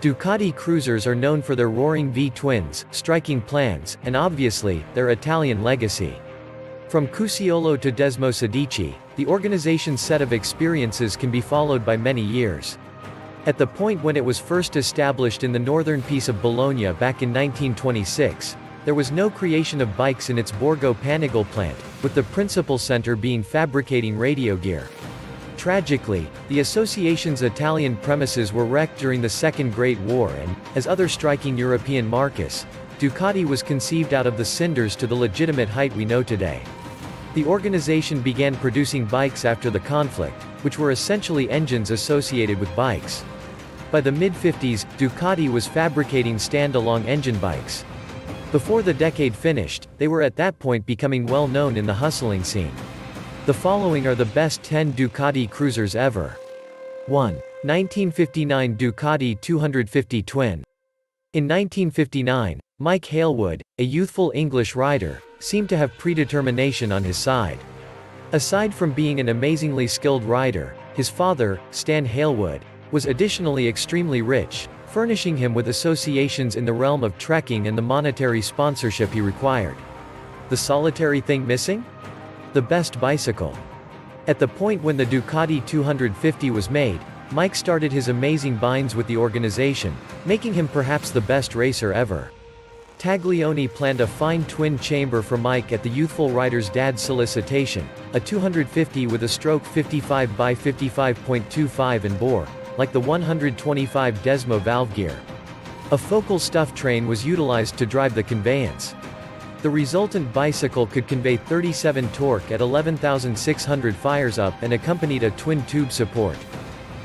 Ducati cruisers are known for their roaring V-twins, striking plans, and obviously, their Italian legacy. From Cucciolo to Desmosedici, the organization's set of experiences can be followed by many years. At the point when it was first established in the northern piece of Bologna back in 1926, there was no creation of bikes in its Borgo Panigale plant, with the principal center being fabricating radio gear. Tragically, the association's Italian premises were wrecked during the Second Great War and, as other striking European marques, Ducati was conceived out of the cinders to the legitimate height we know today. The organization began producing bikes after the conflict, which were essentially engines associated with bikes. By the mid-50s, Ducati was fabricating stand-along engine bikes. Before the decade finished, they were at that point becoming well known in the hustling scene. The following are the best 10 Ducati cruisers ever. 1. 1959 Ducati 250 Twin. In 1959, Mike Hailwood, a youthful English rider, seemed to have predetermination on his side. Aside from being an amazingly skilled rider, his father, Stan Hailwood, was additionally extremely rich, furnishing him with associations in the realm of trekking and the monetary sponsorship he required. The solitary thing missing? The best bicycle. At the point when the Ducati 250 was made, Mike started his amazing binds with the organization, making him perhaps the best racer ever. Taglioni planned a fine twin chamber for Mike at the youthful rider's dad's solicitation, a 250 with a stroke 55 by 55.25 and bore, like the 125 Desmo valve gear. A focal stuff train was utilized to drive the conveyance. The resultant bicycle could convey 37 torque at 11,600 fires up and accompanied a twin-tube support.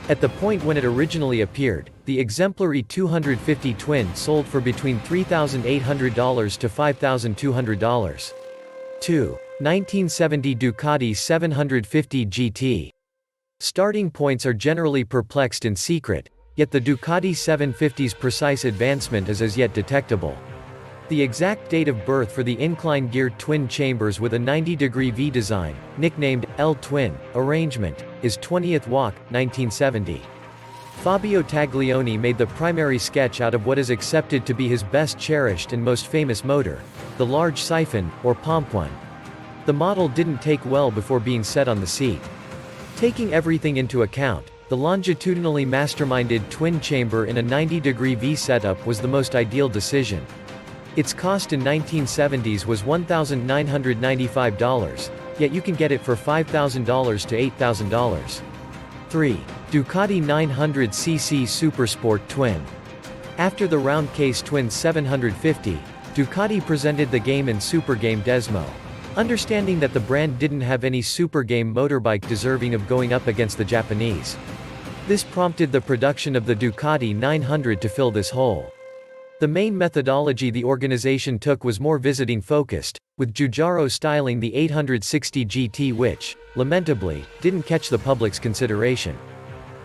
At the point when it originally appeared, the exemplary 250 Twin sold for between $3,800 to $5,200. 2. 1970 Ducati 750 GT. Starting points are generally perplexed in secret, yet the Ducati 750's precise advancement is as yet detectable. The exact date of birth for the incline-geared twin chambers with a 90-degree V design, nicknamed L-twin, arrangement, is 20th Walk, 1970. Fabio Taglioni made the primary sketch out of what is accepted to be his best cherished and most famous motor, the large siphon, or pomp-one. The model didn't take well before being set on the seat. Taking everything into account, the longitudinally masterminded twin chamber in a 90-degree V setup was the most ideal decision. Its cost in 1970s was $1,995, yet you can get it for $5,000 to $8,000. 3. Ducati 900cc Supersport Twin. After the round case Twin 750, Ducati presented the game in Supergame Desmo. Understanding that the brand didn't have any Supergame motorbike deserving of going up against the Japanese. This prompted the production of the Ducati 900 to fill this hole. The main methodology the organization took was more visiting focused, with Giugiaro styling the 860 GT which, lamentably, didn't catch the public's consideration.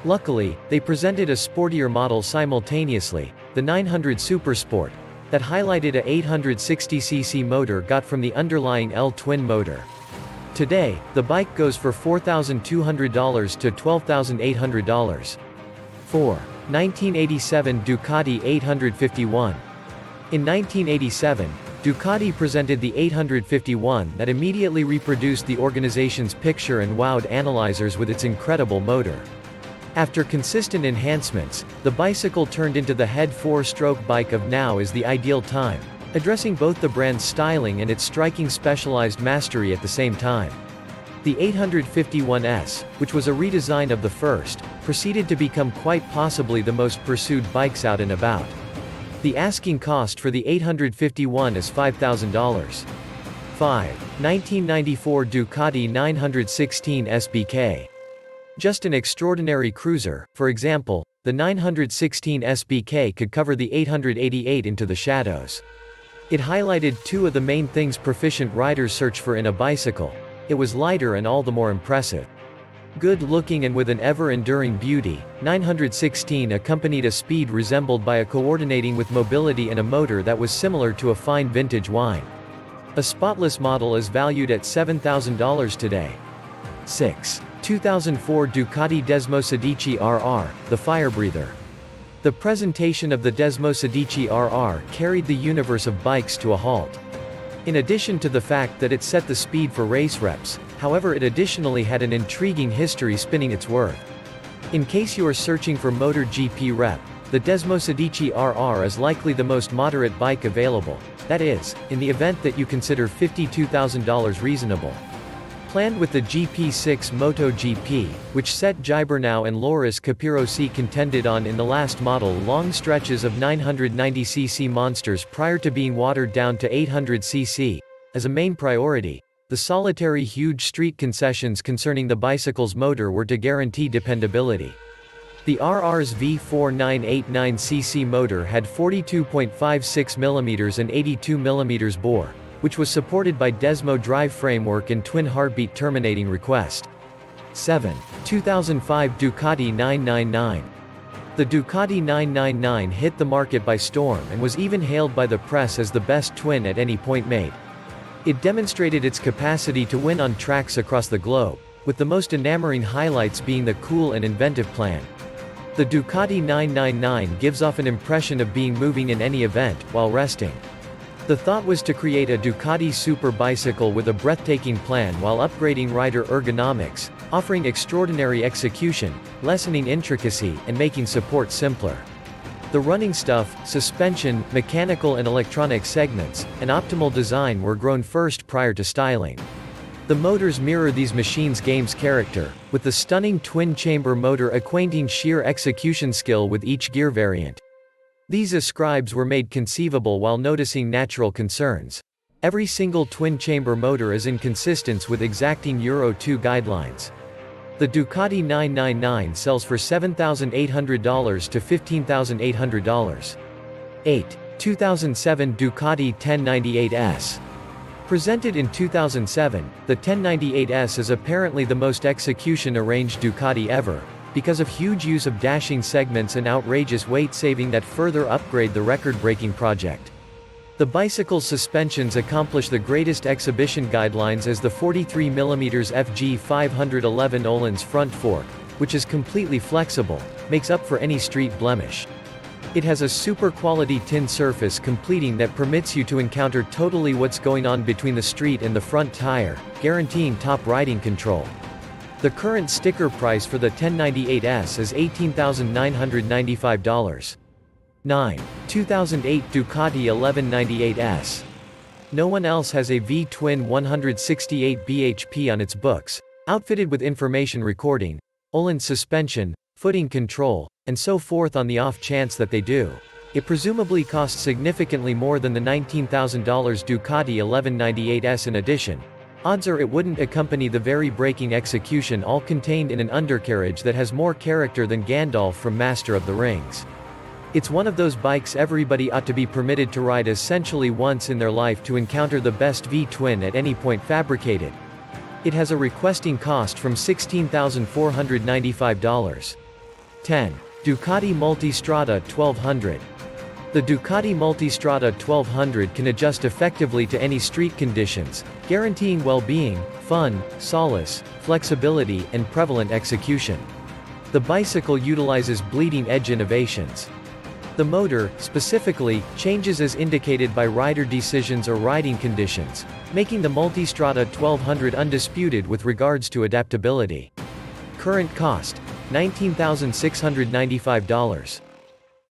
Luckily, they presented a sportier model simultaneously, the 900 Supersport, that highlighted a 860cc motor got from the underlying L-twin motor. Today, the bike goes for $4,200 to $12,800. 4. 1987 Ducati 851. In 1987, Ducati presented the 851 that immediately reproduced the organization's picture and wowed analyzers with its incredible motor. After consistent enhancements, the bicycle turned into the head four-stroke bike of now is the ideal time, addressing both the brand's styling and its striking specialized mastery at the same time. The 851S, which was a redesign of the first, proceeded to become quite possibly the most pursued bikes out and about. The asking cost for the 851 is $5,000. 5. 1994 Ducati 916 SBK. Just an extraordinary cruiser, for example, the 916 SBK could cover the 888 into the shadows. It highlighted two of the main things proficient riders search for in a bicycle, it was lighter and all the more impressive. Good looking and with an ever-enduring beauty, 916 accompanied a speed resembled by a coordinating with mobility and a motor that was similar to a fine vintage wine. A spotless model is valued at $7,000 today. 6. 2004 Ducati Desmosedici RR, the fire breather. The presentation of the Desmosedici RR carried the universe of bikes to a halt. In addition to the fact that it set the speed for race reps, however it additionally had an intriguing history spinning its worth. In case you are searching for MotoGP rep, the Desmosedici RR is likely the most moderate bike available, that is, in the event that you consider $52,000 reasonable. Planned with the GP6 MotoGP, which Sete Gibernau and Loris Capirossi contended on in the last model long stretches of 990cc monsters prior to being watered down to 800cc, as a main priority, the solitary huge street concessions concerning the bicycle's motor were to guarantee dependability. The RR's V4989cc motor had 42.56 mm and 82 mm bore, which was supported by Desmo drive framework and twin heartbeat terminating request. 7. 2005 Ducati 999. The Ducati 999 hit the market by storm and was even hailed by the press as the best twin at any point made. It demonstrated its capacity to win on tracks across the globe, with the most enamoring highlights being the cool and inventive plan. The Ducati 999 gives off an impression of being moving in any event, while resting. The thought was to create a Ducati super bicycle with a breathtaking plan while upgrading rider ergonomics, offering extraordinary execution, lessening intricacy, and making support simpler. The running stuff, suspension, mechanical and electronic segments, and optimal design were grown first prior to styling. The motors mirror these machines' game's character, with the stunning twin-chamber motor acquainting sheer execution skill with each gear variant. These ascribes were made conceivable while noticing natural concerns. Every single twin-chamber motor is in consistence with exacting Euro 2 guidelines. The Ducati 999 sells for $7,800 to $15,800. 8. 2007 Ducati 1098S. Presented in 2007, the 1098S is apparently the most execution-arranged Ducati ever, because of huge use of dashing segments and outrageous weight saving that further upgrade the record-breaking project. The bicycle's suspensions accomplish the greatest exhibition guidelines as the 43mm FG 511 Öhlins front fork, which is completely flexible, makes up for any street blemish. It has a super quality tin surface completing that permits you to encounter totally what's going on between the street and the front tire, guaranteeing top riding control. The current sticker price for the 1098S is $18,995. 9. 2008 Ducati 1198S. No one else has a V-twin 168 bhp on its books, outfitted with information recording, Öhlins suspension, footing control, and so forth on the off chance that they do. It presumably costs significantly more than the $19,000 Ducati 1198S in addition, Odds are it wouldn't accompany the very breaking execution all contained in an undercarriage that has more character than Gandalf from Master of the Rings. It's one of those bikes everybody ought to be permitted to ride essentially once in their life to encounter the best V-twin at any point fabricated. It has a requesting cost from $16,495. 10. Ducati Multistrada 1200. The Ducati Multistrada 1200 can adjust effectively to any street conditions, guaranteeing well-being, fun, solace, flexibility, and prevalent execution. The bicycle utilizes bleeding-edge innovations. The motor, specifically, changes as indicated by rider decisions or riding conditions, making the Multistrada 1200 undisputed with regards to adaptability. Current cost, $19,695.